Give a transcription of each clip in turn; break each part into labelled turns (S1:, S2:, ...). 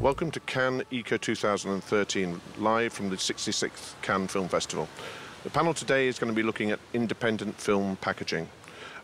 S1: Welcome to Cannes Eco 2013, live from the 66th Cannes Film Festival. The panel today is going to be looking at independent film packaging.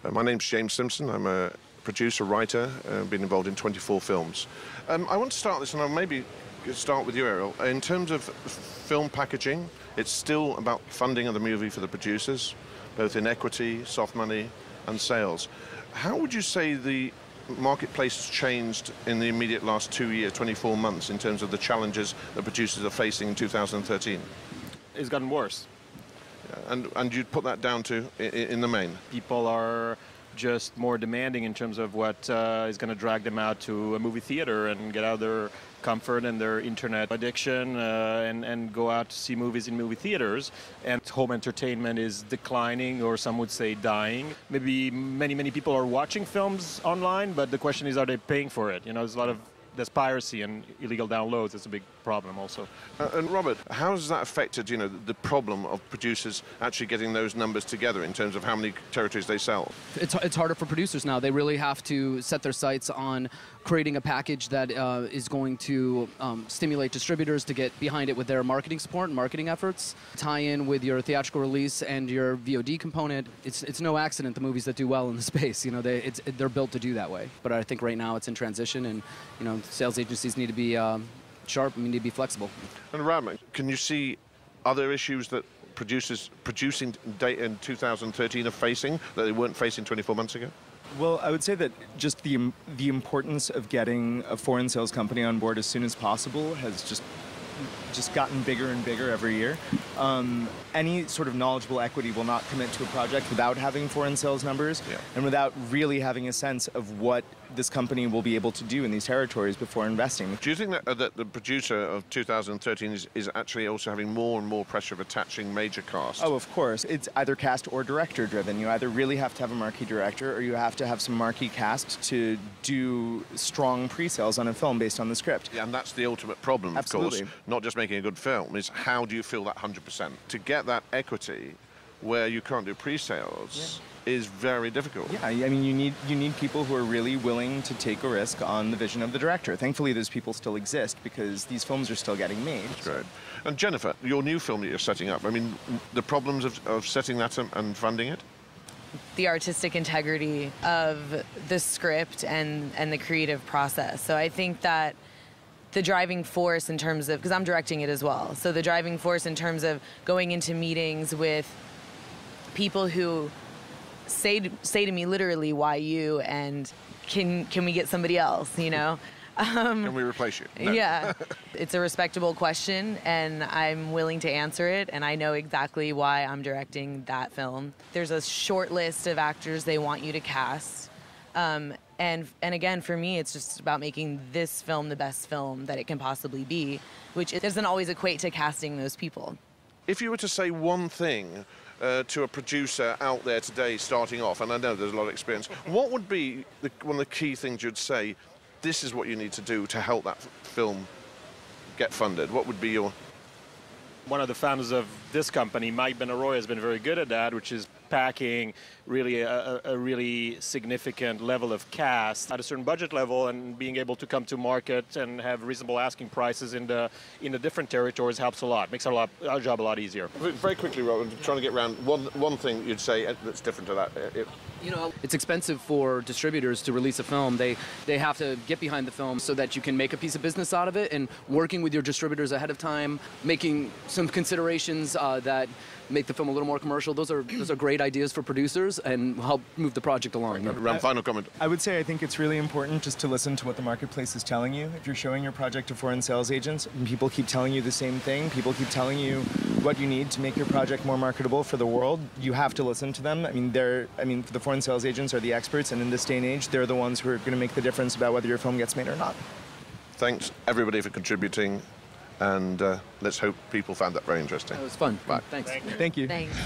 S1: Uh, my name's James Simpson. I'm a producer, writer, uh, been involved in 24 films. Um, I want to start this, and I'll maybe start with you, Ariel. In terms of film packaging, it's still about funding of the movie for the producers, both in equity, soft money, and sales. How would you say the marketplace has changed in the immediate last two years, 24 months, in terms of the challenges that producers are facing in 2013?
S2: It's gotten worse.
S1: Yeah, and, and you'd put that down to in, in the main?
S2: People are just more demanding in terms of what uh, is going to drag them out to a movie theater and get out their comfort and their internet addiction uh, and, and go out to see movies in movie theaters. And home entertainment is declining, or some would say dying. Maybe many, many people are watching films online, but the question is, are they paying for it? You know, there's a lot of there's piracy and illegal downloads. It's a big problem also.
S1: Uh, and Robert, how has that affected, you know, the problem of producers actually getting those numbers together in terms of how many territories they sell?
S3: It's, it's harder for producers now. They really have to set their sights on creating a package that uh, is going to um, stimulate distributors to get behind it with their marketing support and marketing efforts, tie in with your theatrical release and your VOD component. It's, it's no accident the movies that do well in the space, you know, they, it's, they're built to do that way. But I think right now it's in transition and, you know, sales agencies need to be um, sharp. We need to be flexible.
S1: And Ram, can you see other issues that producers producing data in 2013 are facing that they weren't facing 24 months ago?
S4: Well, I would say that just the the importance of getting a foreign sales company on board as soon as possible has just just gotten bigger and bigger every year. Um, any sort of knowledgeable equity will not commit to a project without having foreign sales numbers yeah. and without really having a sense of what this company will be able to do in these territories before investing.
S1: Do you think that, uh, that the producer of 2013 is, is actually also having more and more pressure of attaching major cast?
S4: Oh, of course. It's either cast or director driven. You either really have to have a marquee director or you have to have some marquee cast to do strong pre-sales on a film based on the script.
S1: Yeah, and that's the ultimate problem,
S4: Absolutely.
S1: of course. Not just making a good film, is how do you fill that 100%? To get that equity where you can't do pre-sales... Yeah is very difficult.
S4: Yeah, I mean, you need you need people who are really willing to take a risk on the vision of the director. Thankfully, those people still exist because these films are still getting made.
S1: That's right. And Jennifer, your new film that you're setting up, I mean, the problems of, of setting that and funding it?
S5: The artistic integrity of the script and, and the creative process. So I think that the driving force in terms of, because I'm directing it as well, so the driving force in terms of going into meetings with people who say to, say to me literally, "Why you?" and can can we get somebody else? You know.
S1: Um, can we replace you?
S5: No. Yeah, it's a respectable question, and I'm willing to answer it. And I know exactly why I'm directing that film. There's a short list of actors they want you to cast, um, and and again, for me, it's just about making this film the best film that it can possibly be, which doesn't always equate to casting those people.
S1: If you were to say one thing uh, to a producer out there today starting off, and I know there's a lot of experience, what would be the, one of the key things you'd say, this is what you need to do to help that film get funded? What would be your...
S2: One of the founders of this company, Mike Benaroya, has been very good at that, which is packing really a, a, really significant level of cast at a certain budget level and being able to come to market and have reasonable asking prices in the in the different territories helps a lot makes our, lot, our job a lot easier.
S1: Very quickly Robin, trying to get around one one thing you'd say that's different to that it,
S3: you know it's expensive for distributors to release a film. They they have to get behind the film so that you can make a piece of business out of it. And working with your distributors ahead of time making some considerations uh, that make the film a little more commercial. Those are those are great ideas for producers and help move the project along.
S1: Right, final comment.
S4: I would say I think it's really important just to listen to what the marketplace is telling you. If you're showing your project to foreign sales agents, and people keep telling you the same thing, people keep telling you what you need to make your project more marketable for the world. You have to listen to them. I mean, they're I mean, the foreign sales agents are the experts, and in this day and age, they're the ones who are going to make the difference about whether your film gets made or not.
S1: Thanks everybody for contributing and uh, let's hope people found that very interesting.
S3: It was fun.
S1: Bye.
S3: Thanks.
S4: Thank you.
S5: Thanks.